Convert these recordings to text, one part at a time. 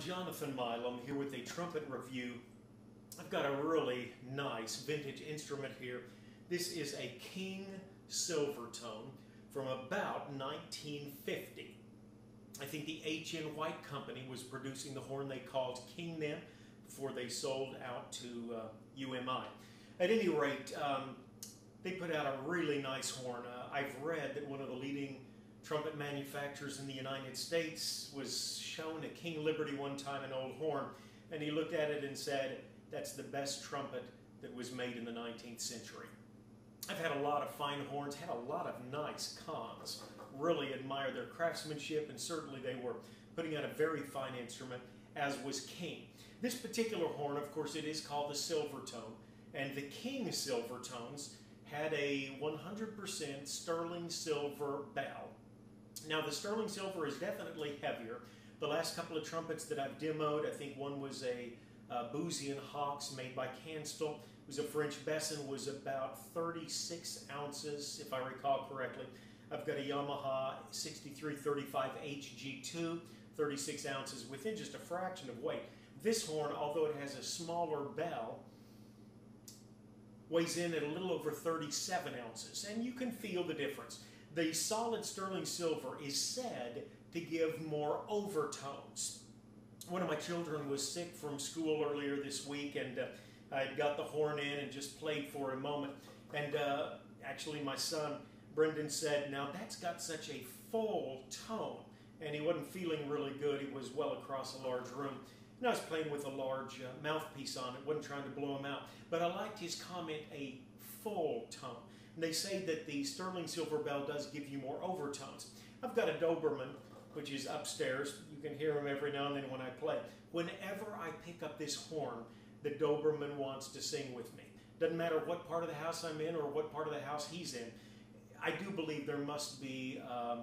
Jonathan Milam here with a trumpet review. I've got a really nice vintage instrument here. This is a King Silvertone from about 1950. I think the H.N. White Company was producing the horn they called King then before they sold out to uh, UMI. At any rate, um, they put out a really nice horn. Uh, I've read that one of the leading trumpet manufacturers in the United States was shown a King Liberty one time, an old horn, and he looked at it and said, that's the best trumpet that was made in the 19th century. I've had a lot of fine horns, had a lot of nice Conns. Really admire their craftsmanship, and certainly they were putting out a very fine instrument, as was King. This particular horn, of course, it is called the Silvertone, and the King Silvertones had a 100% sterling silver bell. Now, the sterling silver is definitely heavier. The last couple of trumpets that I've demoed, I think one was a uh, Hawks made by Kanstul. It was a French Besson, was about 36 ounces, if I recall correctly. I've got a Yamaha 6335 HG2, 36 ounces, within just a fraction of weight. This horn, although it has a smaller bell, weighs in at a little over 37 ounces, and you can feel the difference. The solid sterling silver is said to give more overtones. One of my children was sick from school earlier this week, and uh, I got the horn in and just played for a moment. And uh, actually, my son Brendan said, Now that's got such a full tone. And he wasn't feeling really good. He was well across a large room. And I was playing with a large uh, mouthpiece on it, wasn't trying to blow him out. But I liked his comment, a full tone. And they say that the sterling silver bell does give you more overtones. I've got a Doberman, which is upstairs. You can hear him every now and then when I play. Whenever I pick up this horn, the Doberman wants to sing with me. Doesn't matter what part of the house I'm in or what part of the house he's in. I do believe there must be um,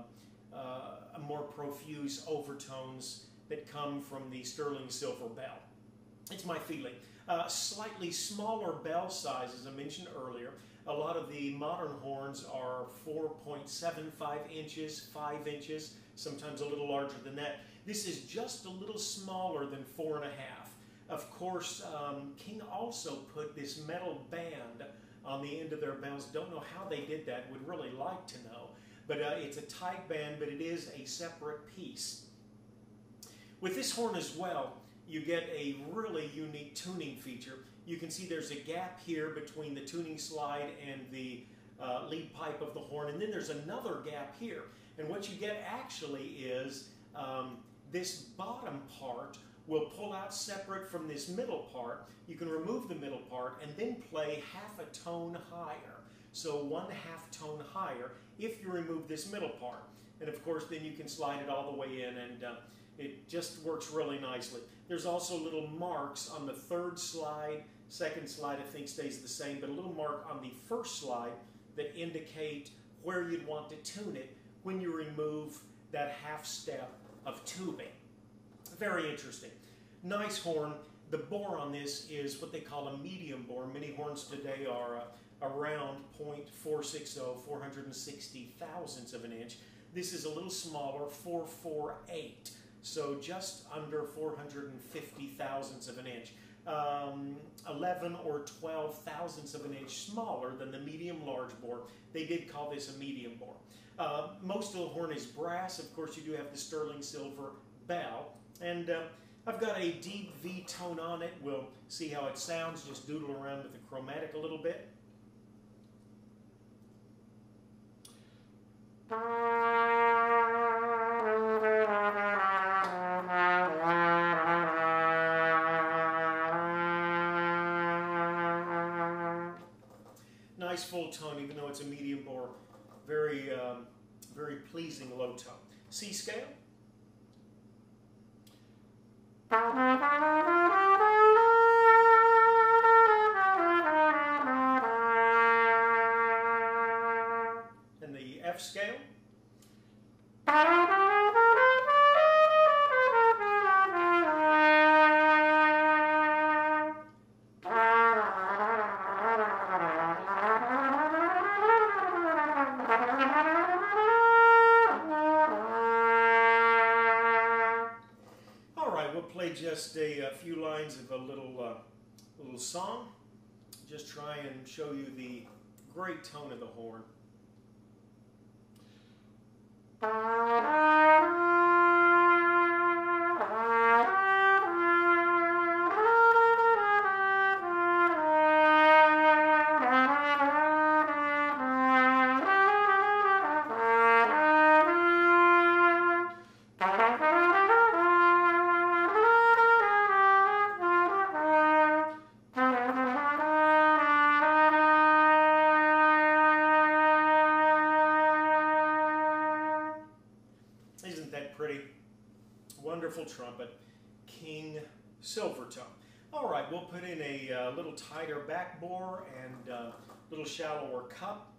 uh, more profuse overtones that come from the sterling silver bell. It's my feeling. Uh, slightly smaller bell size, as I mentioned earlier. A lot of the modern horns are 4.75 inches, 5 inches, sometimes a little larger than that. This is just a little smaller than four and a half. Of course, um, King also put this metal band on the end of their bells. Don't know how they did that, would really like to know. But uh, it's a tight band, but it is a separate piece. With this horn as well, you get a really unique tuning feature. You can see there's a gap here between the tuning slide and the uh, lead pipe of the horn, and then there's another gap here. And what you get actually is um, this bottom part will pull out separate from this middle part. You can remove the middle part and then play half a tone higher. So one half tone higher if you remove this middle part. And of course, then you can slide it all the way in and uh, it just works really nicely. There's also little marks on the third slide. Second slide, I think, stays the same, but a little mark on the first slide that indicate where you'd want to tune it when you remove that half step of tubing. Very interesting. Nice horn. The bore on this is what they call a medium bore. Many horns today are uh, around 0.460, 460 thousandths of an inch. This is a little smaller, 448 so just under 450 thousandths of an inch. Um, 11 or 12 thousandths of an inch smaller than the medium large bore. They did call this a medium bore. Uh, most of the horn is brass. Of course, you do have the sterling silver bell. And uh, I've got a deep V tone on it. We'll see how it sounds. Just doodle around with the chromatic a little bit. Full tone, even though it's a medium bore, very, um, very pleasing low tone. C scale. play just a, a, few lines of a little, uh, little song. Just try and show you the great tone of the horn. Ah. Wonderful trumpet, King Silvertone. All right, we'll put in a uh, little tighter back bore and a uh, little shallower cup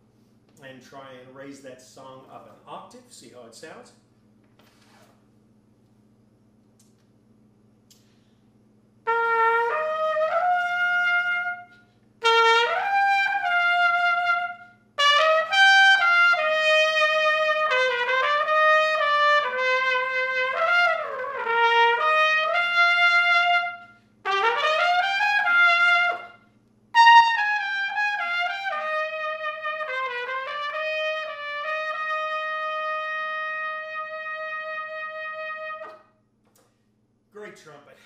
and try and raise that song up an octave, see how it sounds. Trumpet.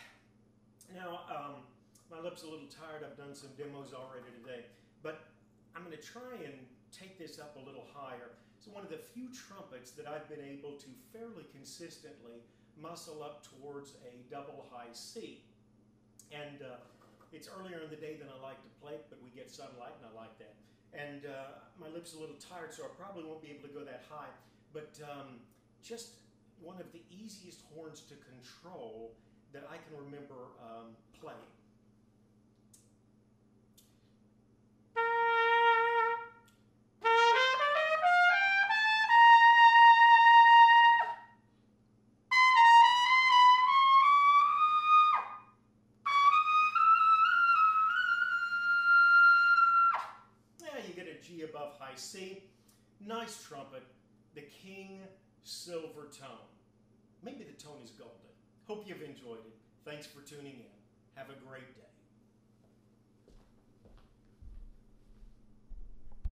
Now, um, my lip's are a little tired. I've done some demos already today, but I'm going to try and take this up a little higher. It's one of the few trumpets that I've been able to fairly consistently muscle up towards a double high C. And uh, it's earlier in the day than I like to play but we get sunlight and I like that. And uh, my lip's are a little tired, so I probably won't be able to go that high. But um, just one of the easiest horns to control that I can remember um, playing. Yeah, you get a G above high C. Nice trumpet, the King silver tone. Maybe the tone is golden. Hope you've enjoyed it. Thanks for tuning in. Have a great day.